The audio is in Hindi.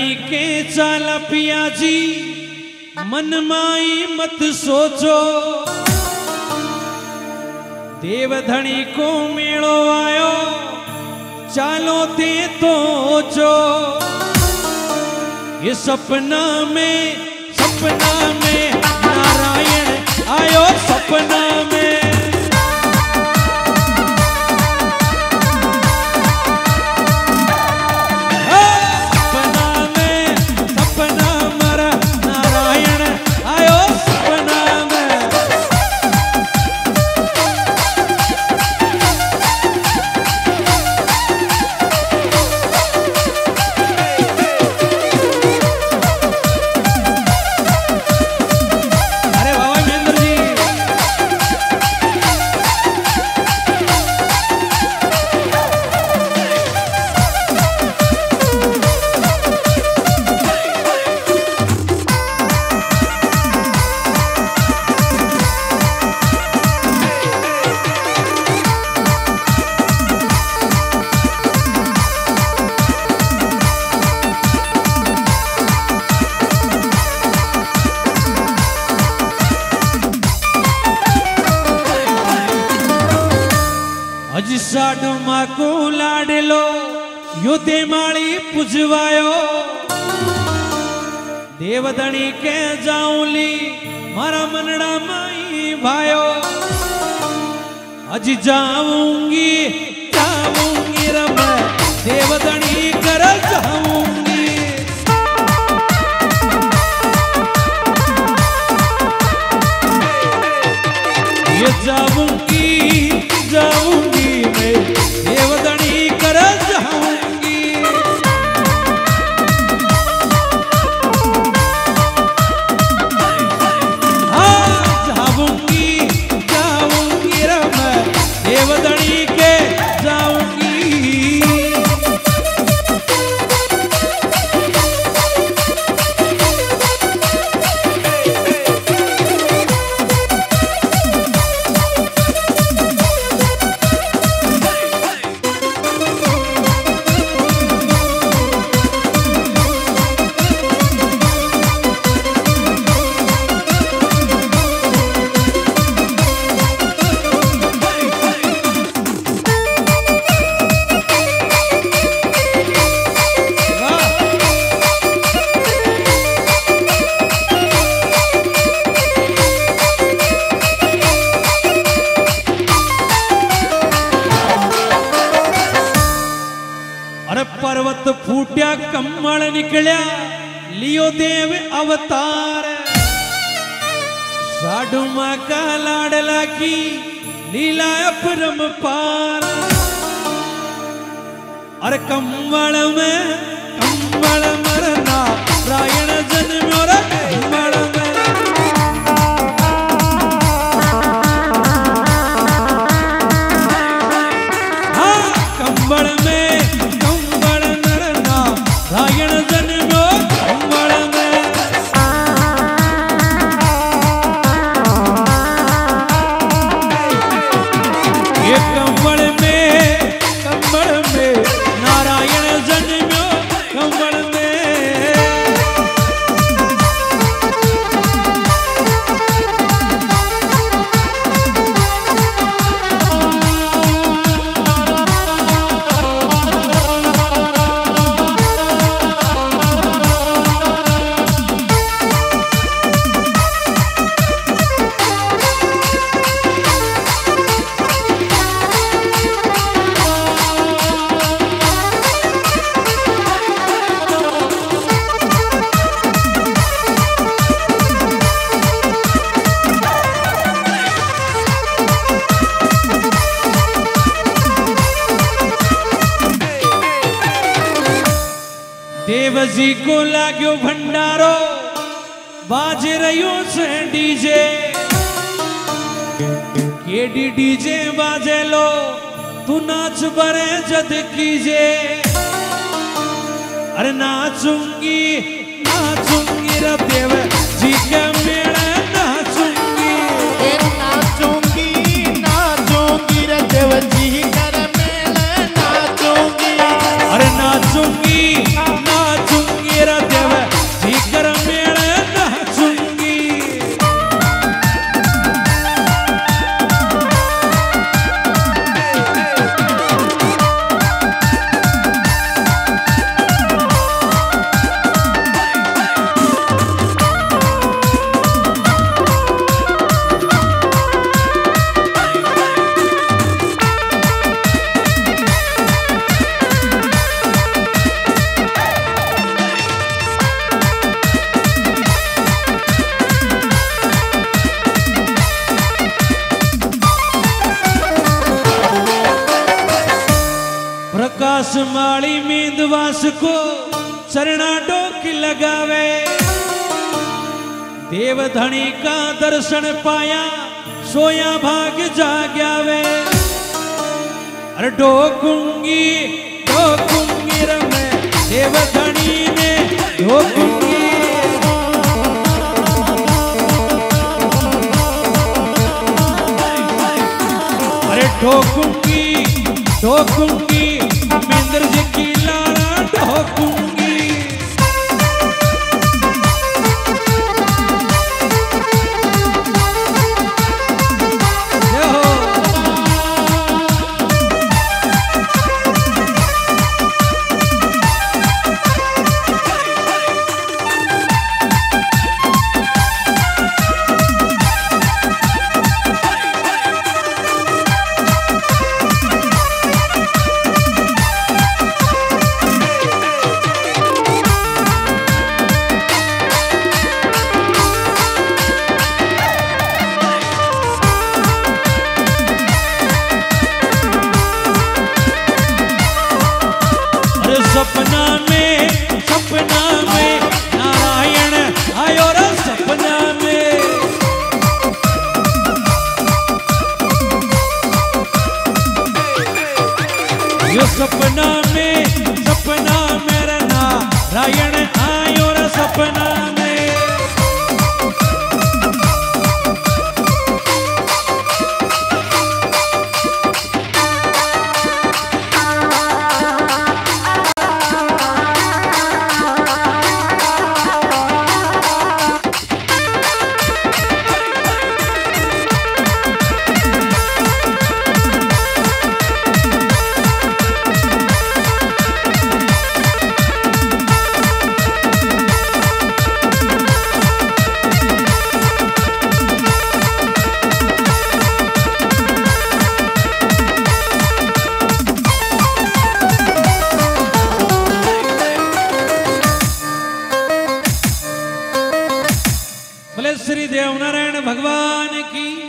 देवधनी के चाल पिया जी मन माई मत सोचो। देवधनी को मेड़ो आयो, चालो ते तो जो ये सपना में सपना में नारायण आयो, सपना में હજી સાડમાં કો લાડલો યુધે માળી પૂજવાયો દેવધણી કે જાઉલી મારા મનડામાં ઈ ભાયો હજી જાઉંગી જાઉંગી રમે દેવધણી ફૂટ્યા કમળ નીકળ્યા લિયો દેવ અવતાર સાડુમાં કા લાડલા કી લીલા અપરમ પાર અરે કમળ में કમળ દેવજી કો લાગ્યો ભંડારો બાજ રહ્યો છે ડીજે કેડી ડીજે બાજેલો તું નાચ બરે જદ કીજે અરે નાચુંગી નાચુંગી રે દેવ જી કે काली मेंदवास को चरणा डोक लगावे। देवधनी का दर्शन पाया, सोया भाग जाग्यावे। अरे डोकूँगी डोकूँगी रे मैं देवधनी ने डोकूँगी ठोकूँगी ठोकूँगी महेंद्र जी